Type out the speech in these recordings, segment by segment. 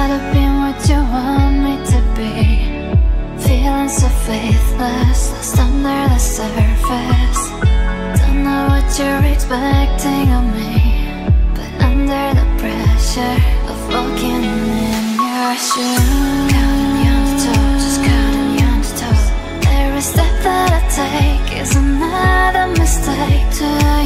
Instead of being what you want me to be. Feeling so faithless, lost under the surface. Don't know what you're expecting of me But under the pressure of walking in your shoes. Counting your toes, just counting your toes Every step that I take is another mistake too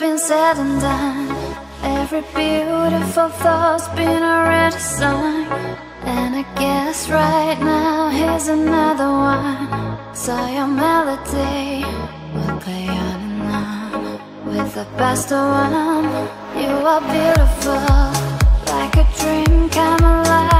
been said and done. Every beautiful thought's been already sung And I guess right now here's another one. So your melody will play on and on. With the best of one You are beautiful. Like a dream come alive.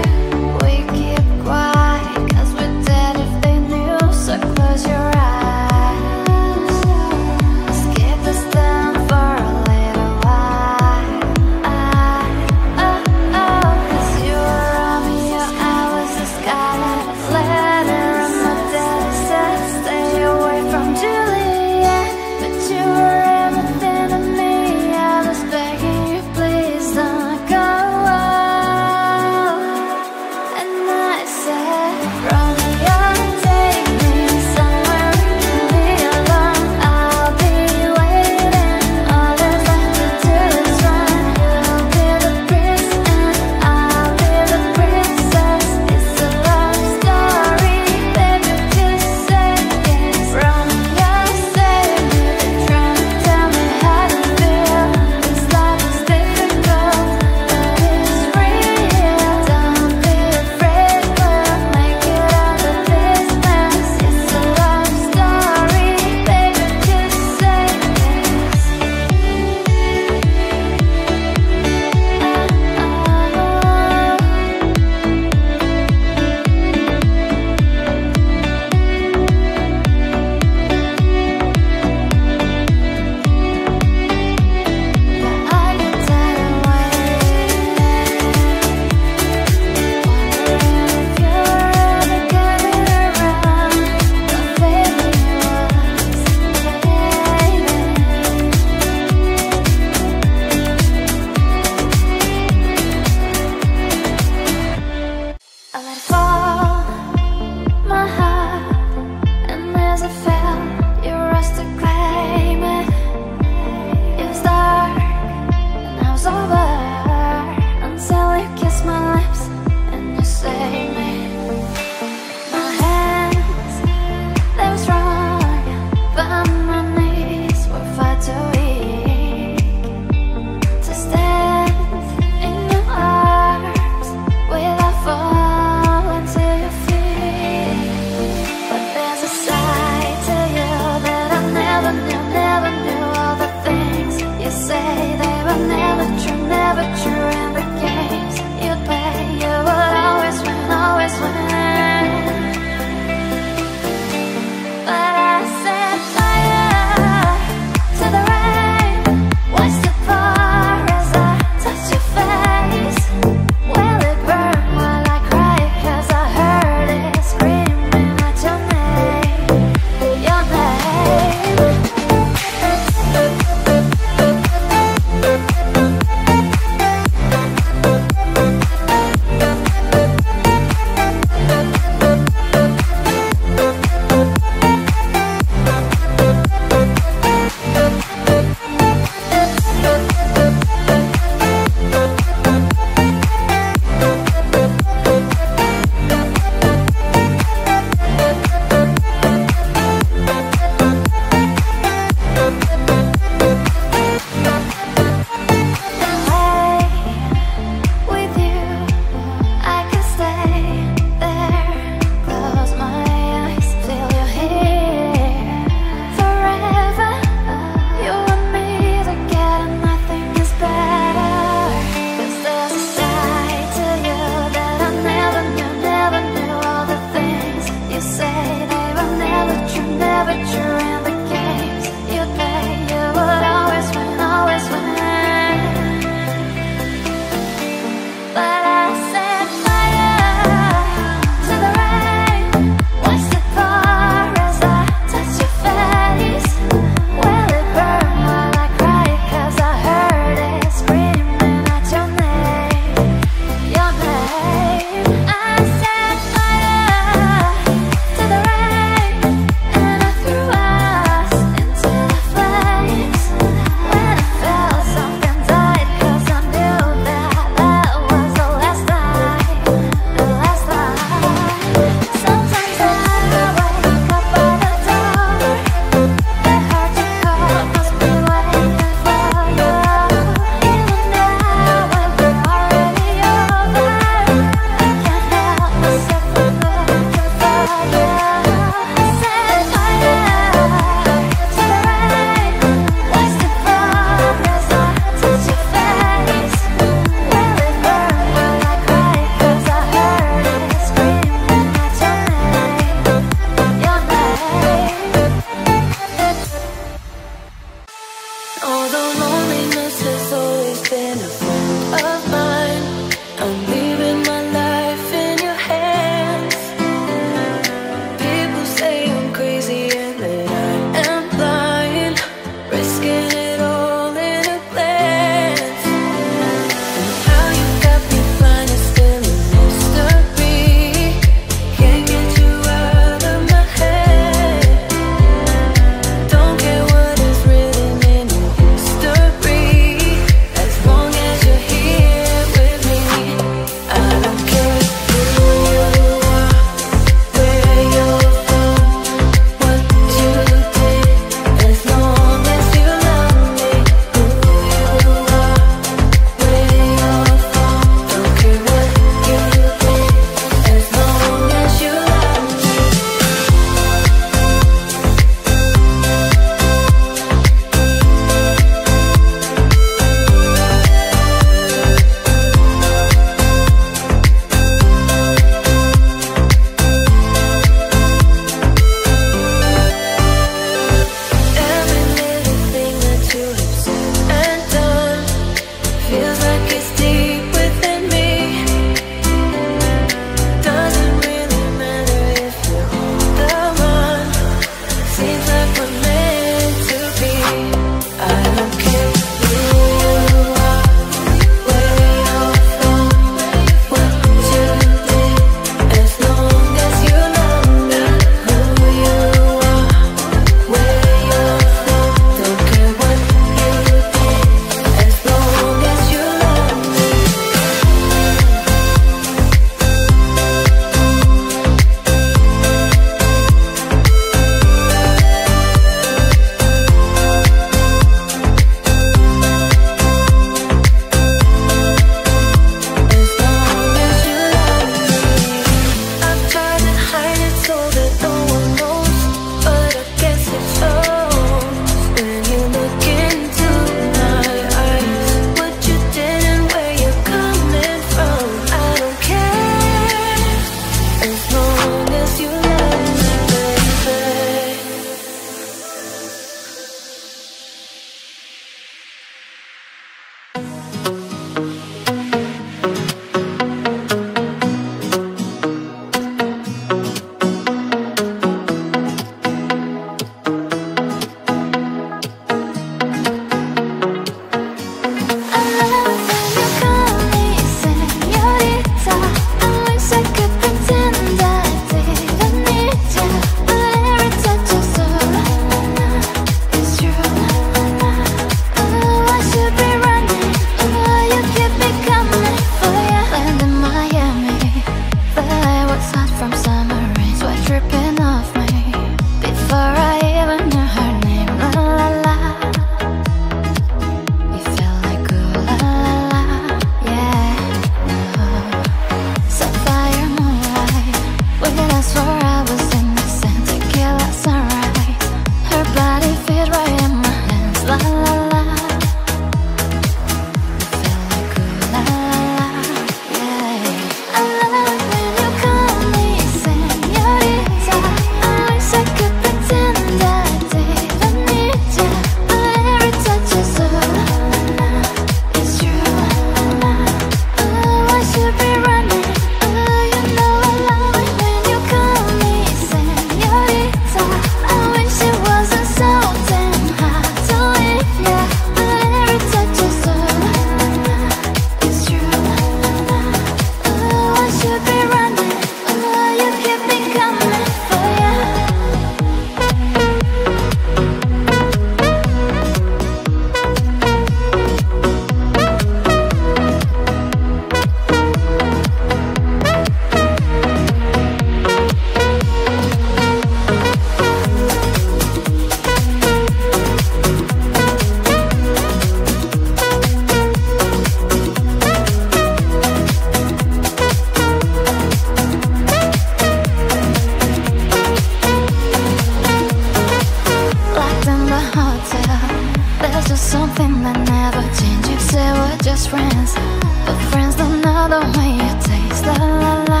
the way you taste La la la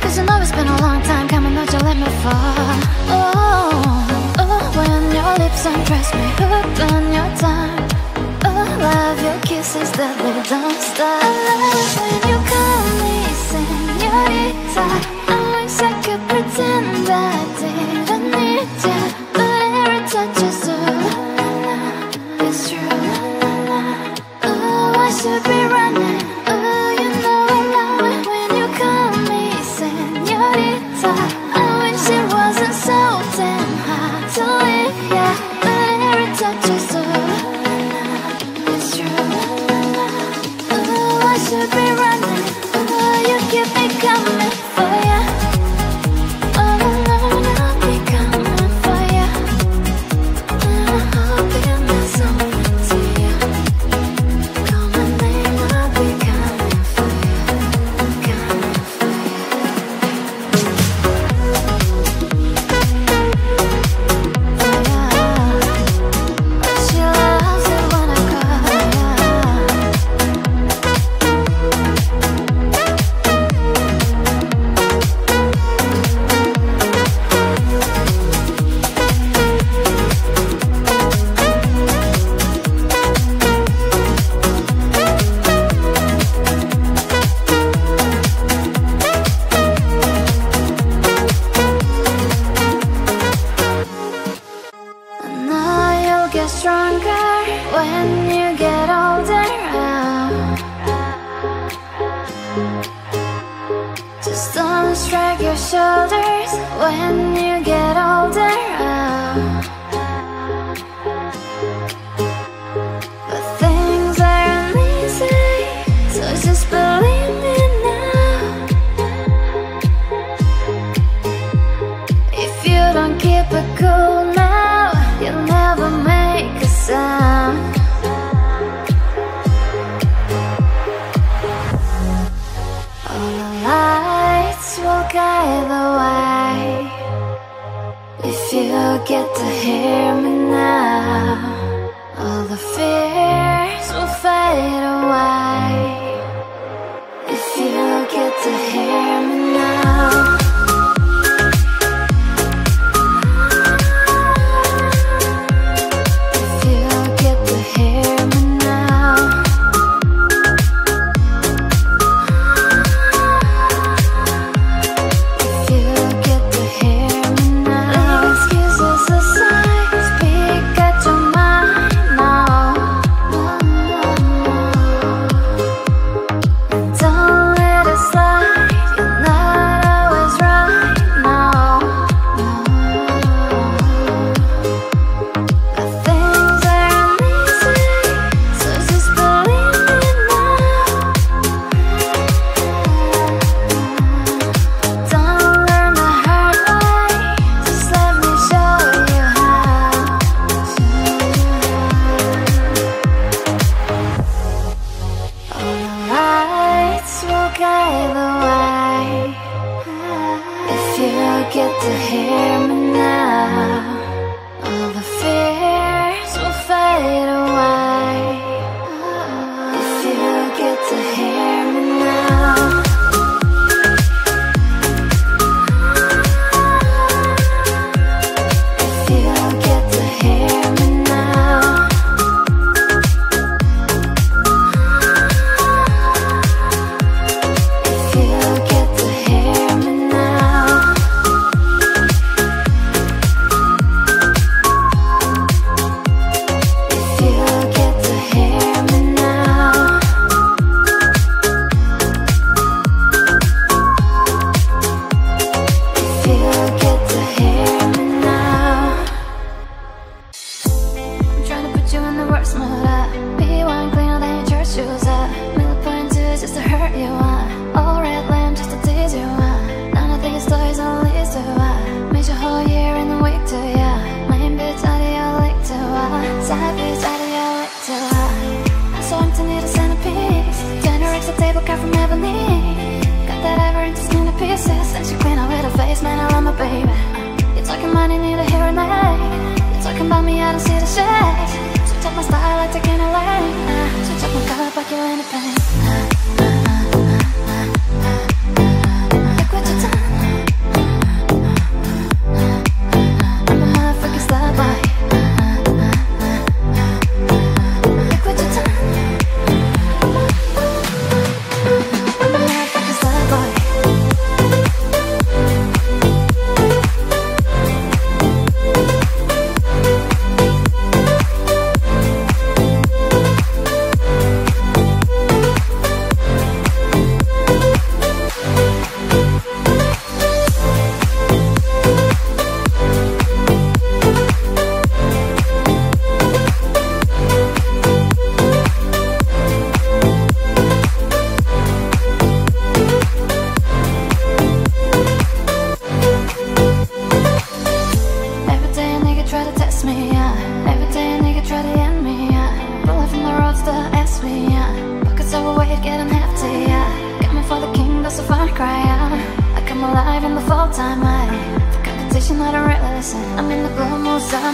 Cause you know it's been a long time coming Don't you let me fall? Oh, oh When your lips undress me hook on your tongue. Oh, love your kisses that they don't stop. I love when you call me senorita.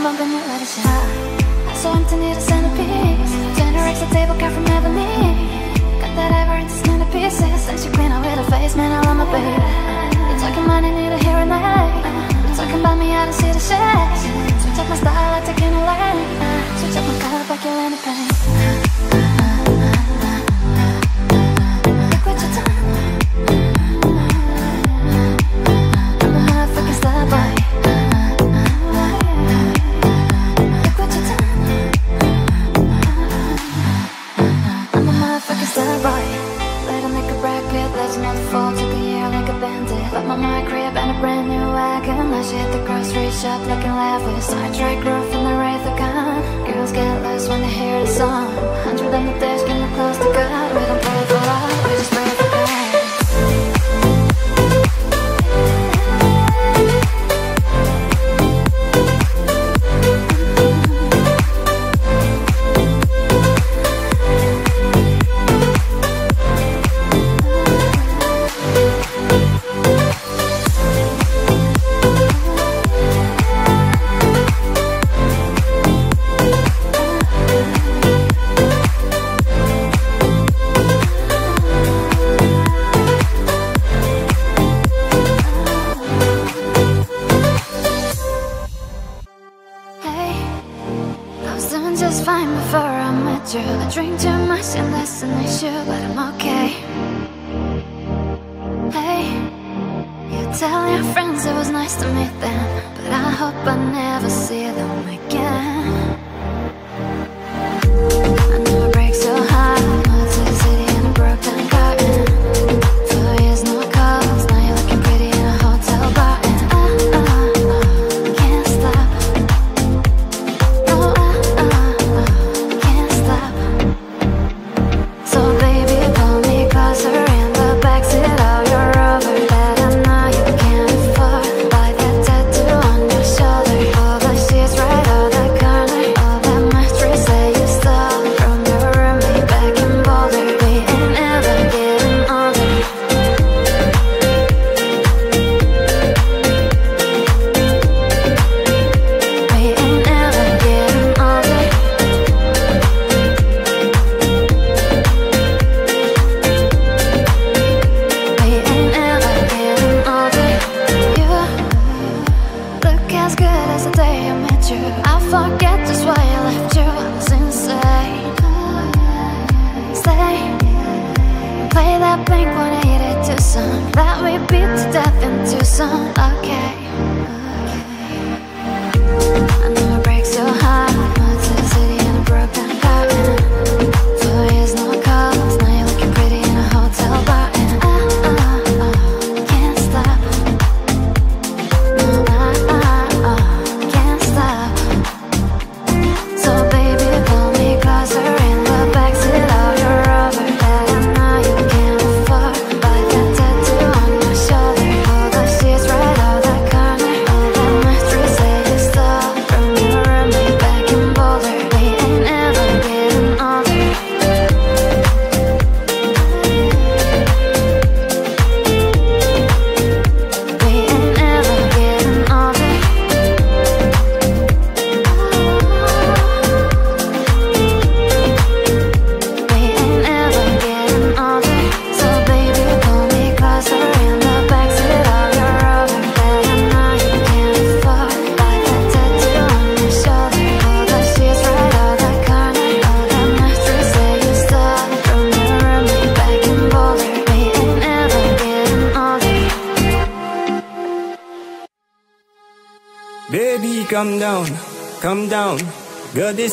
bumping it like a shot I so empty, need a centerpiece Generates a table cut from ebony Got that ever into pieces. Since you clean up with a face, man, I love my baby You're talking money, need a hearing aid You're talking about me, I don't see the shit Switch up my style, I take in a lane Switch up my color, back, you're in a pain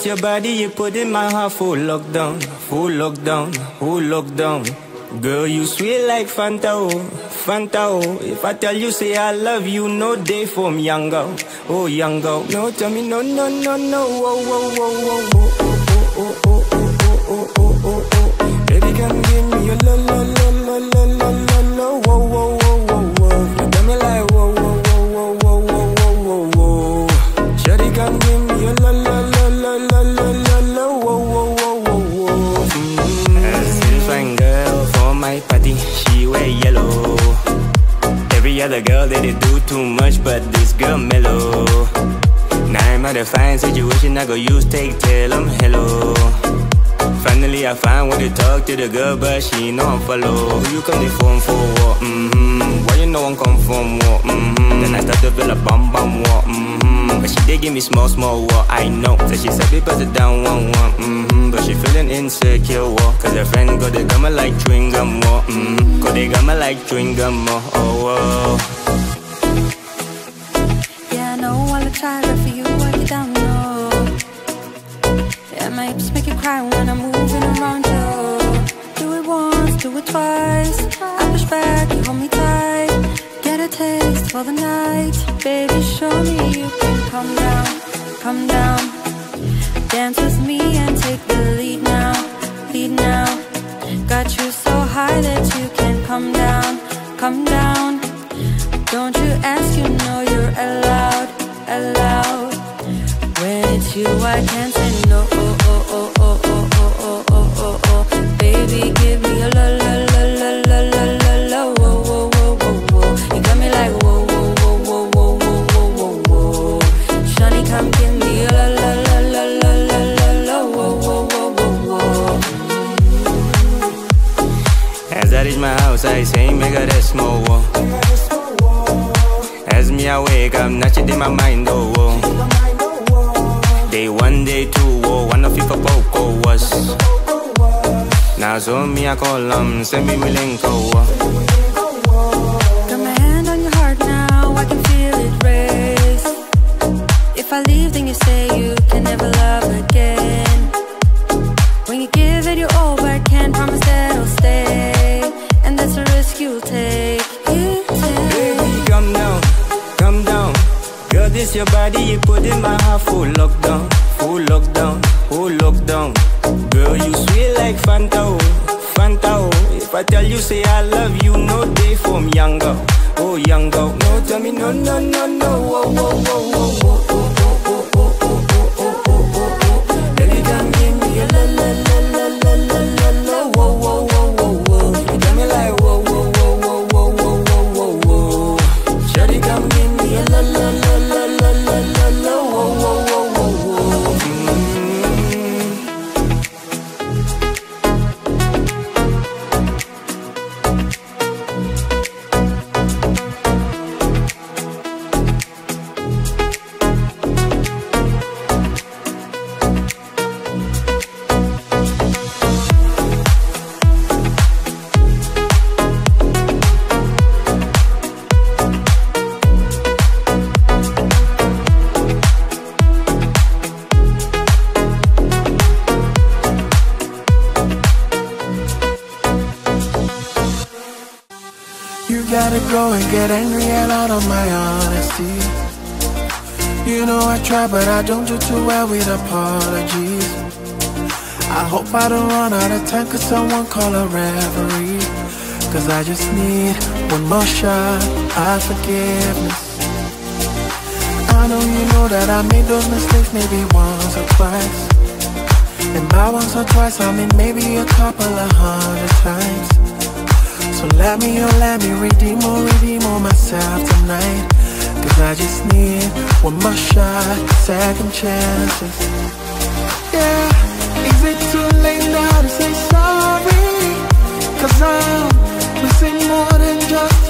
Your body you put in my heart Full lockdown, full lockdown, full lockdown. Girl, you sweet like Fanta, oh, Fanta, oh. If I tell you say I love you, no day from young girl, oh young girl. No, tell me no, no, no, no, whoa, whoa, whoa, whoa, Go use take, tell them hello. Finally, I find way to talk to the girl, but she know I'm follow. Who you come the phone for what? Mm-hmm. Why you know I'm come from what? Mm-hmm. Then I start to feel a bum bum what? Mm-hmm. But she did give me small small what? I know. So she said because it down one one. Mm-hmm. But she feeling insecure what? Cause her friend got the gumma like chewing gum what? Mm-hmm. Got the gumma like chewing gum what? Oh, oh. Twice. I push back, you hold me tight. Get a taste for the night, baby. Show me you can come down, come down. Dance with me and take the lead now, lead now. Got you so high that you can come down, come down. Don't you ask, you know you're allowed, allowed. When it's you, I can't say no. Oh, oh, oh, oh, oh, oh, As me awake, I'm not in my mind, oh. oh. Day one, day two, oh, one of you for poco was. Now so me I call them, send me me link, oh. oh. Got my hand on your heart now, I can feel it race. If I leave, then you say you can never love Your body you put in my heart. Full lockdown, full lockdown, full lockdown. Girl, you sweet like Fanta, oh, Fanta, oh. If I tell you say I love you, no day from younger, oh younger. No, tell me no, no, no, no, oh, oh, oh, oh try, but I don't do too well with apologies. I hope I don't run out of time, cause someone call a referee. Cause I just need one more shot at forgiveness. I know you know that I made those mistakes maybe once or twice. And by once or twice, I mean maybe a couple of hundred times. So let me, oh let me redeem, oh redeem oh myself tonight Cause I just need one more shot, second chances Yeah, is it too late now to say sorry? Cause I'm missing more than just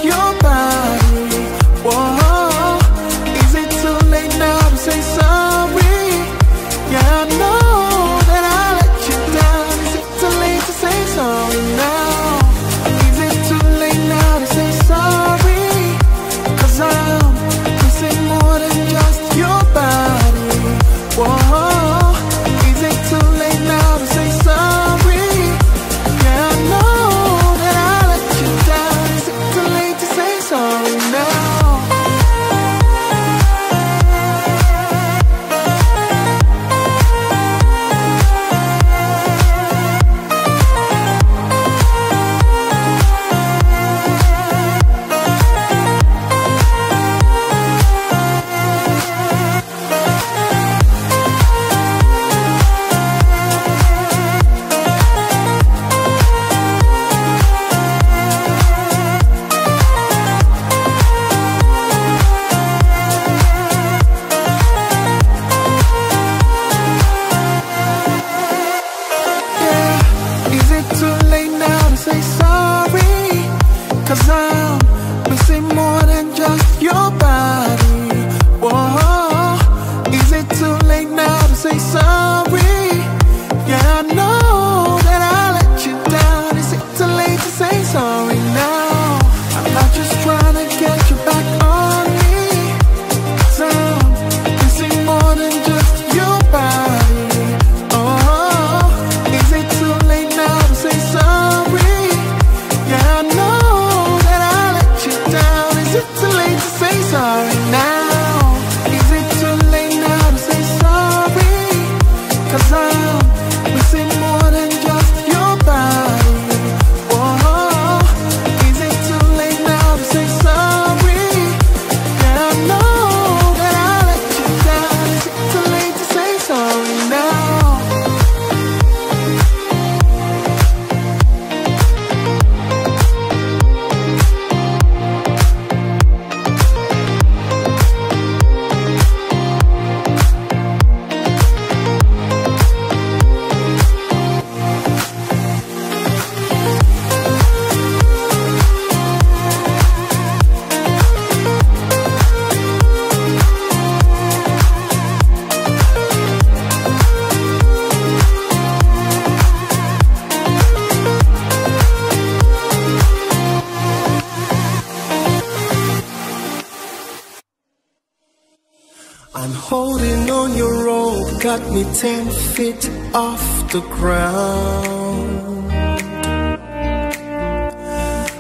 got me ten feet off the ground.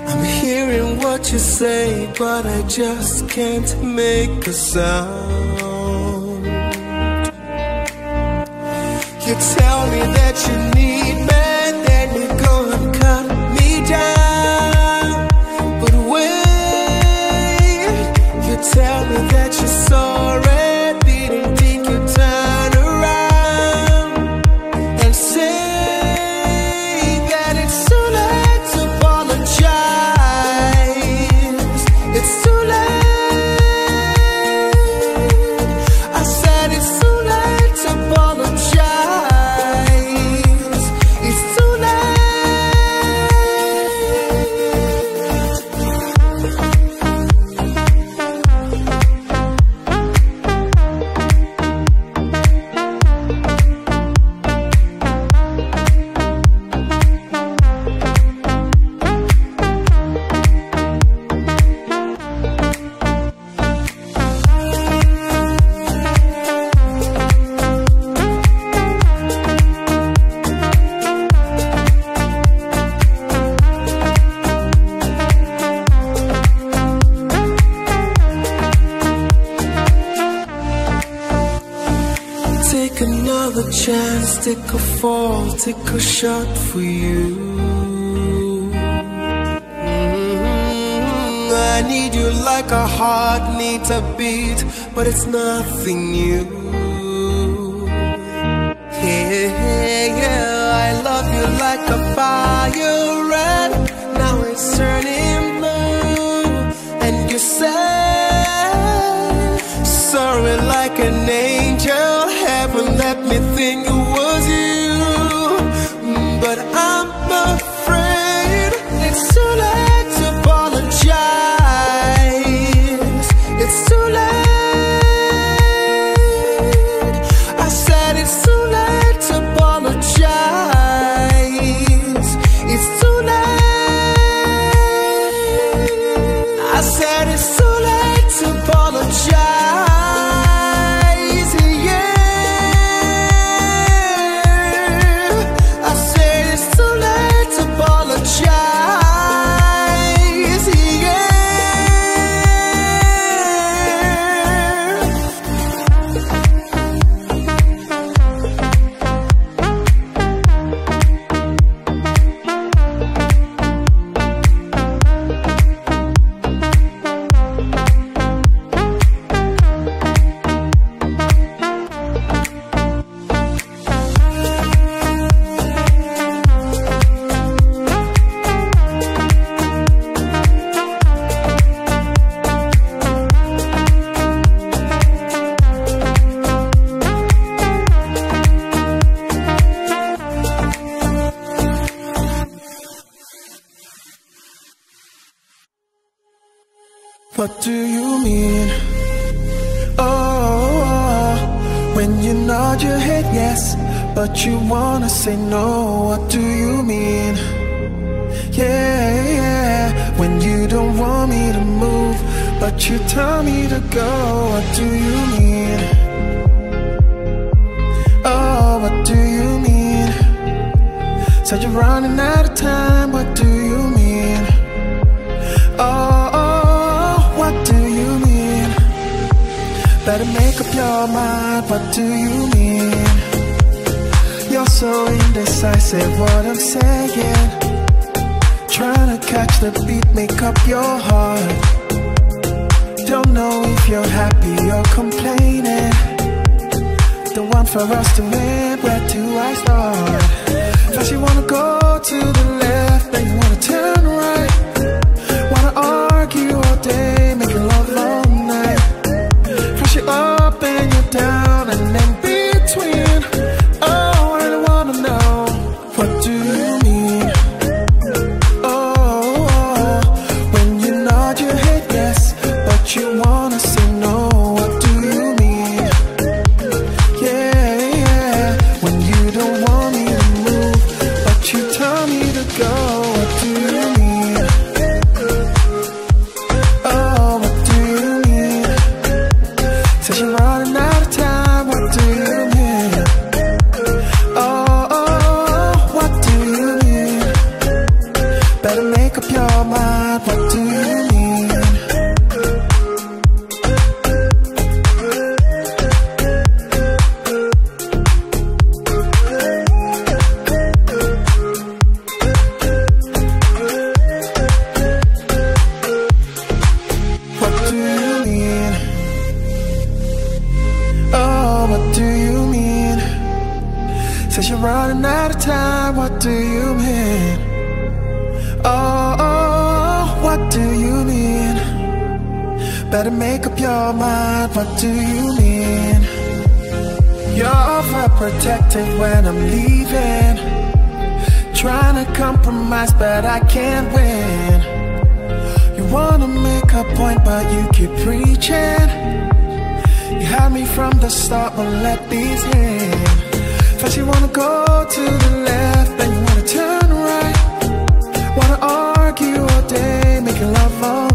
I'm hearing what you say, but I just can't make a sound. You tell me that you need take a shot for you. Mm, I need you like a heart needs a beat, but it's nothing new. Yeah, yeah, I love you like a fire red. Now it's turning blue, and you say sorry like an angel. Heaven let me think you, say no. What do you mean? Yeah, yeah. When you don't want me to move, but you tell me to go. What do you mean? Oh, what do you mean? Said you're running out of time. What do you mean? Oh, oh, what do you mean? Better make up your mind. What do you mean? so indecisive what I'm saying. Trying to catch the beat, make up your heart. Don't know if you're happy or complaining. The one for us to win, where do I start? First you wanna go to the left, then you wanna turn right. Wanna argue all day Better make up your mind, what do you mean? You're overprotective when I'm leaving. Trying to compromise but I can't win. You wanna make a point but you keep preaching. You had me from the start but let these in. First you wanna go to the left then you wanna turn right. Wanna argue all day making love all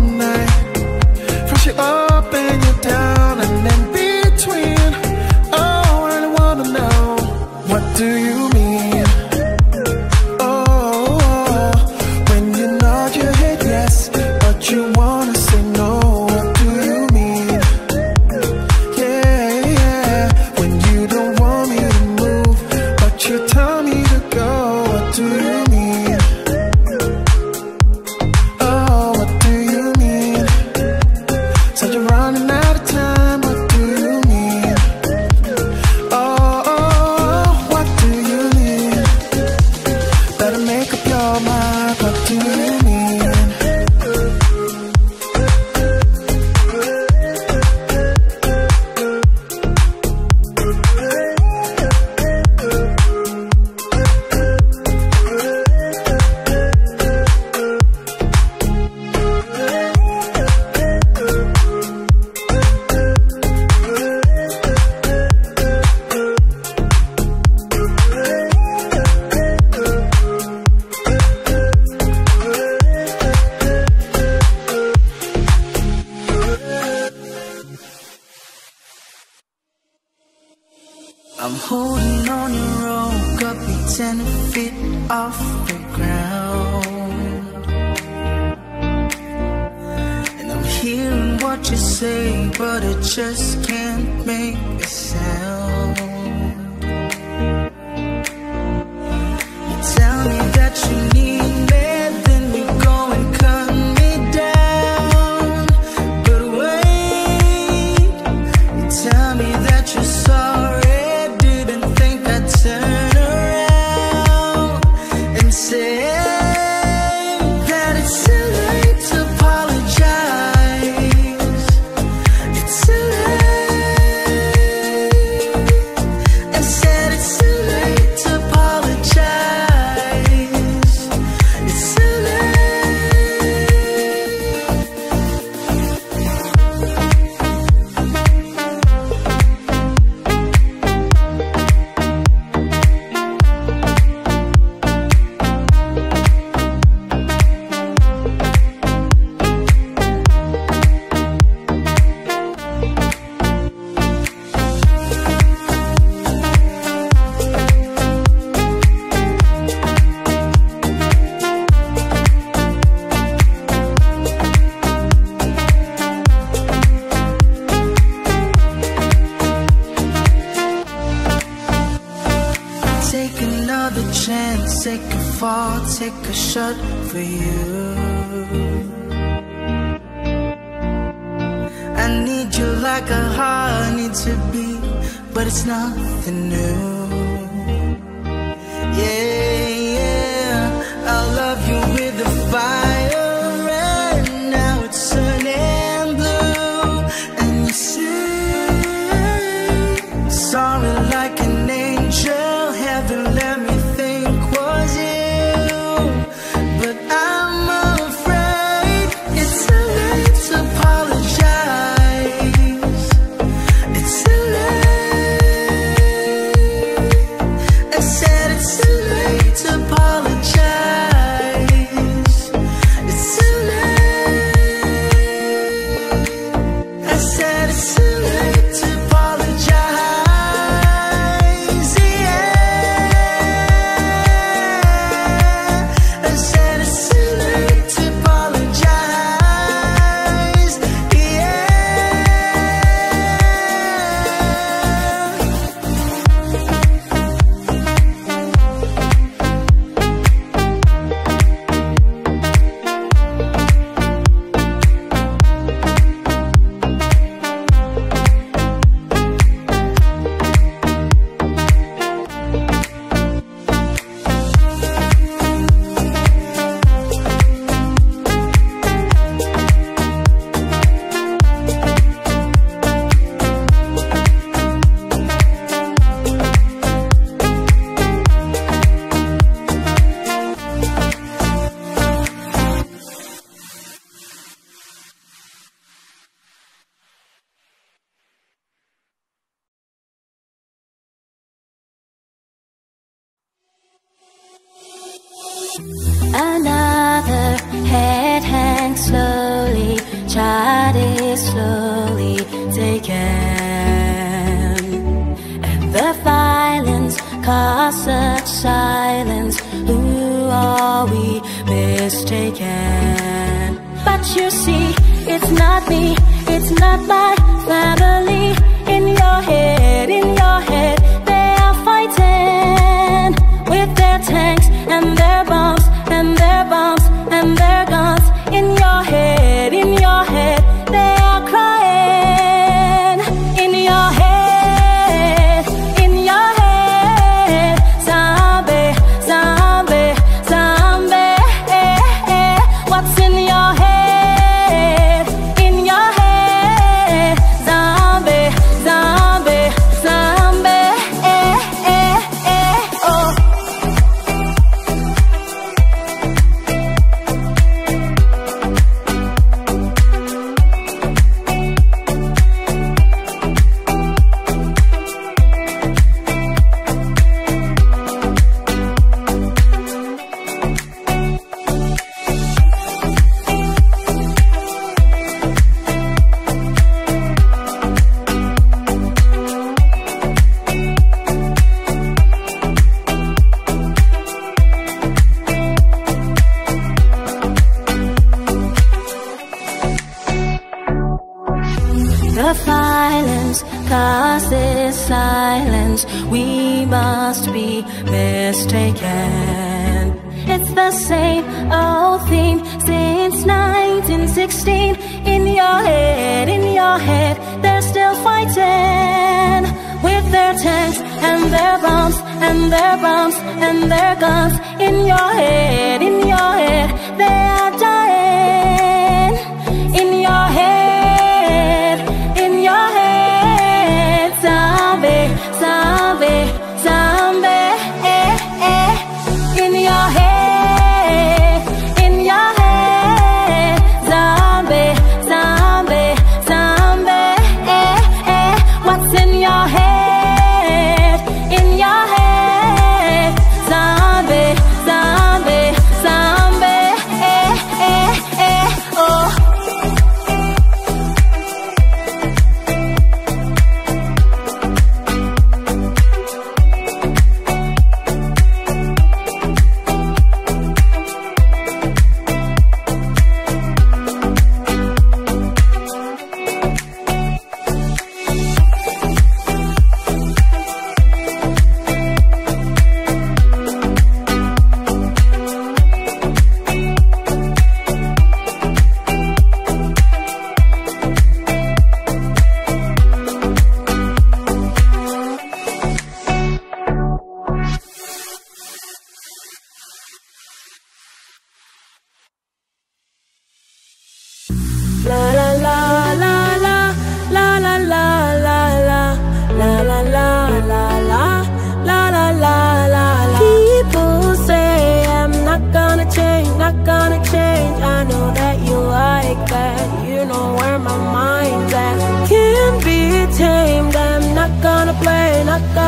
take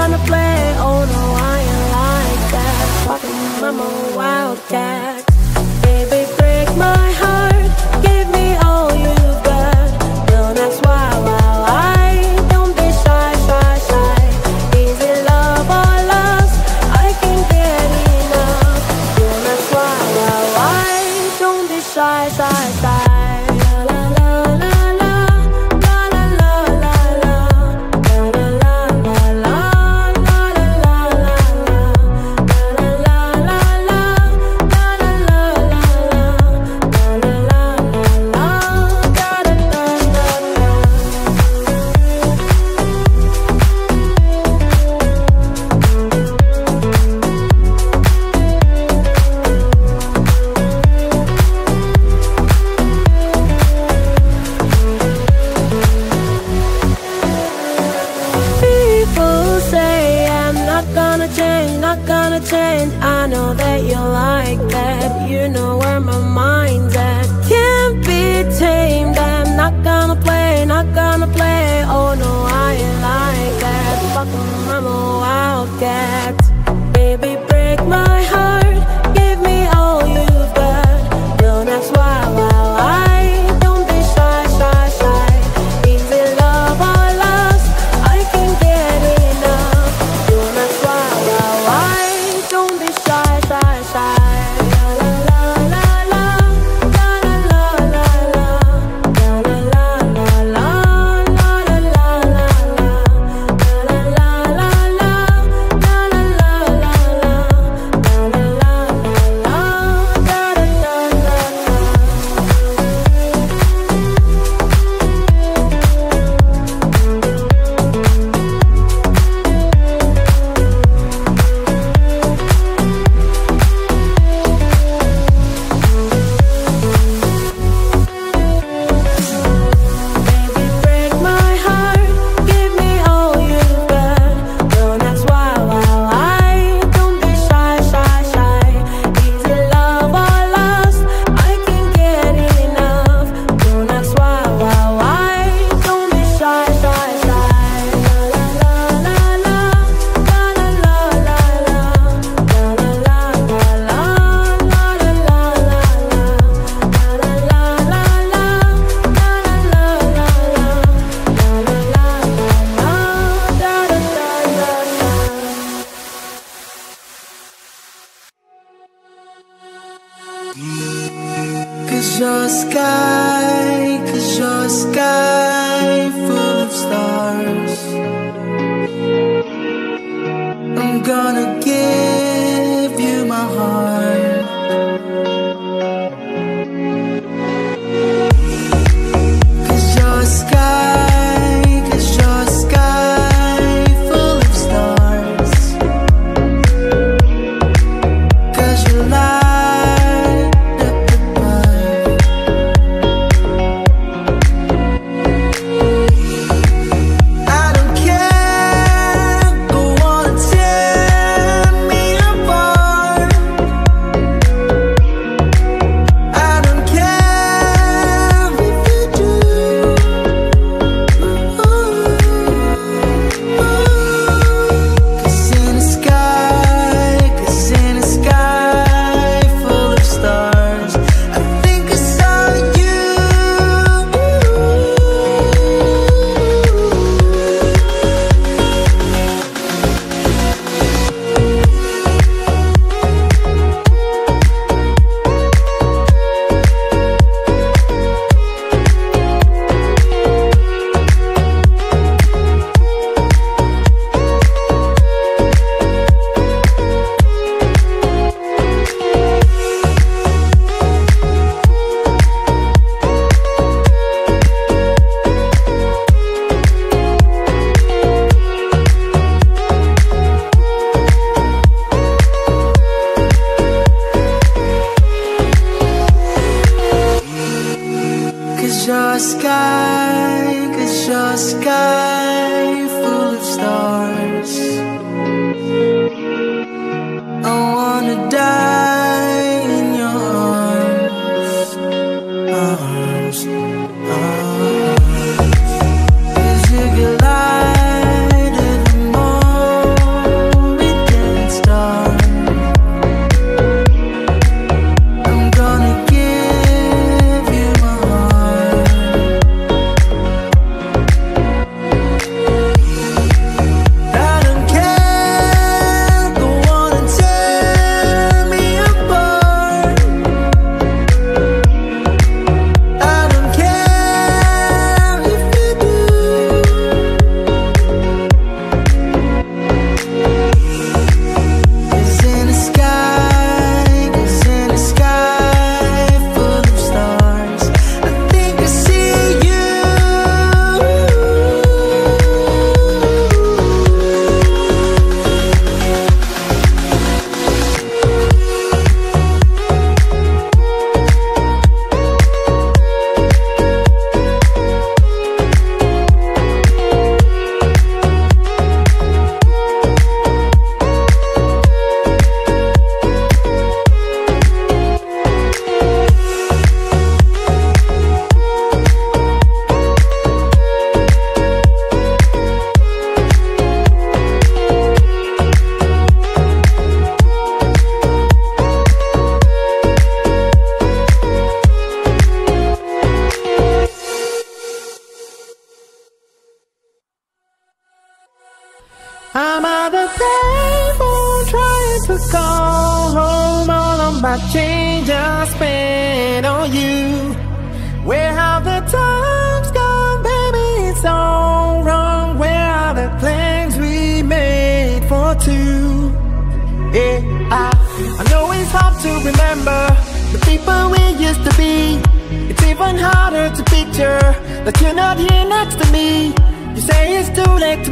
on the plane.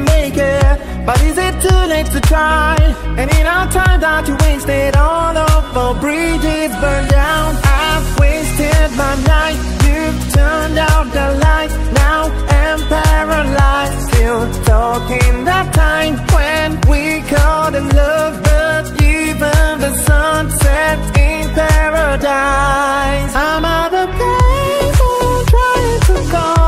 make it. But is it too late to try? And in our time that you wasted All of our bridges burned down. I've wasted my night. You've turned out the light Now I'm paralyzed. Still talking that time When we called in love But even the sunset in paradise. I'm out of place I'm trying to call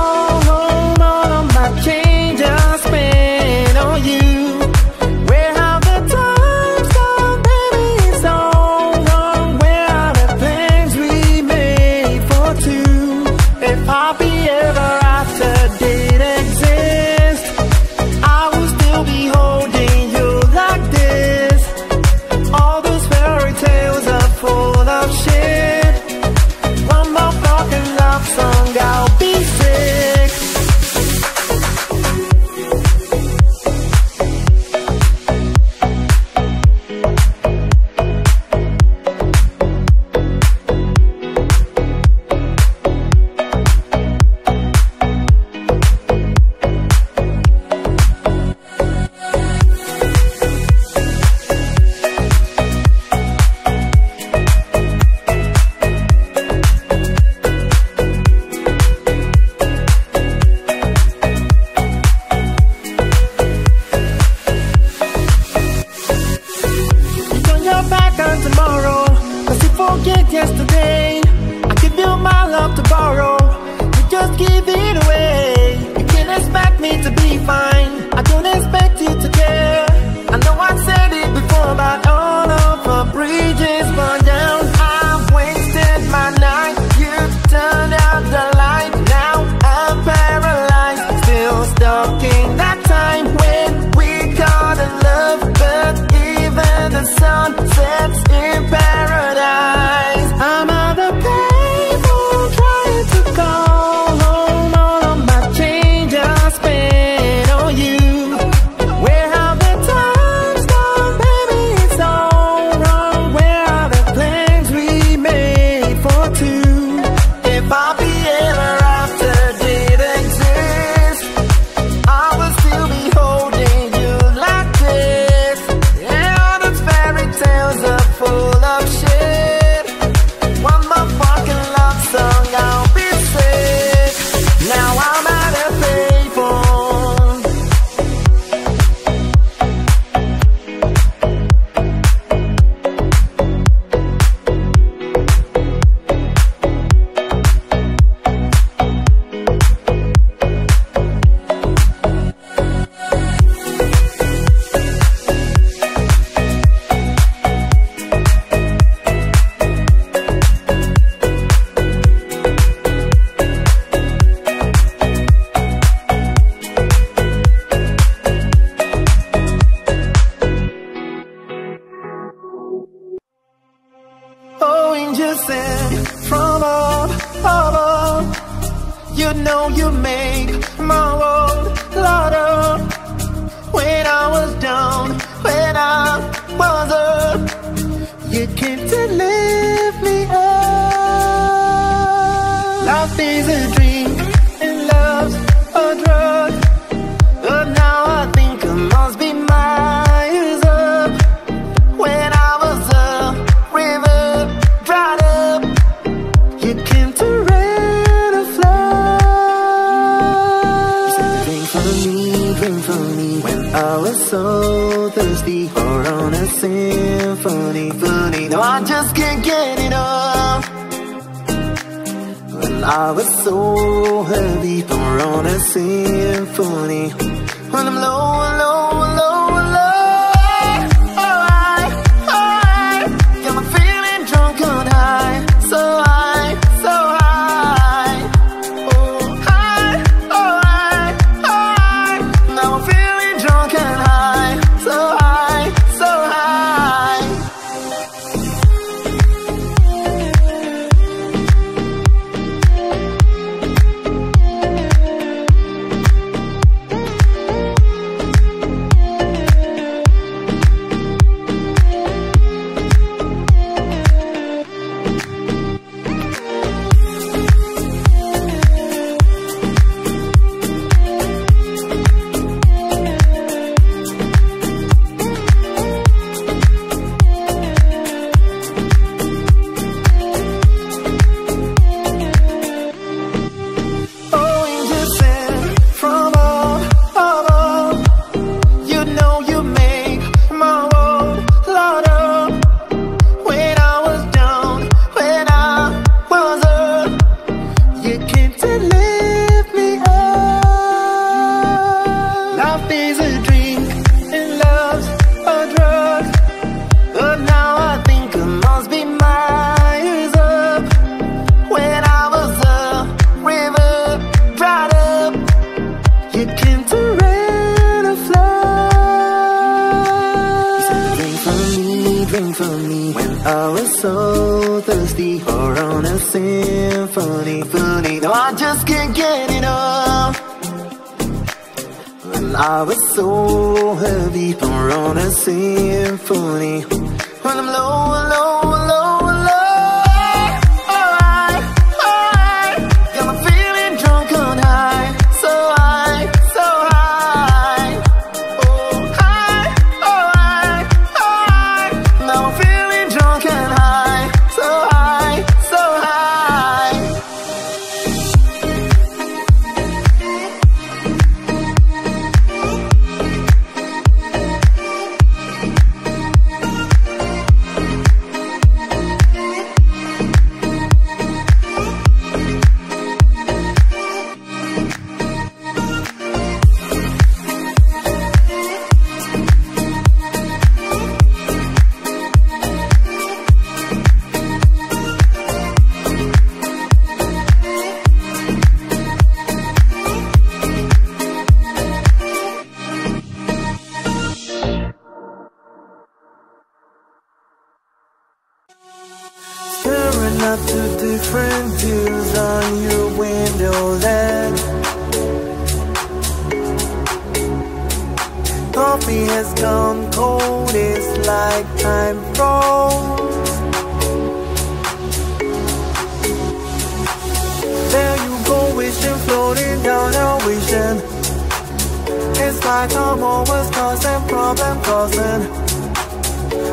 problem causing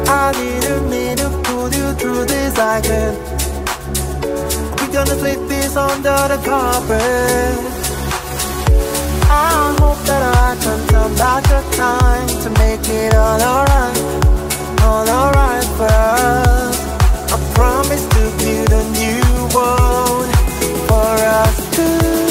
I didn't mean to put you through this again. We're gonna sweep this under the carpet. I hope that I can turn back the time To make it all alright All alright for us I promise to build a new world For us two.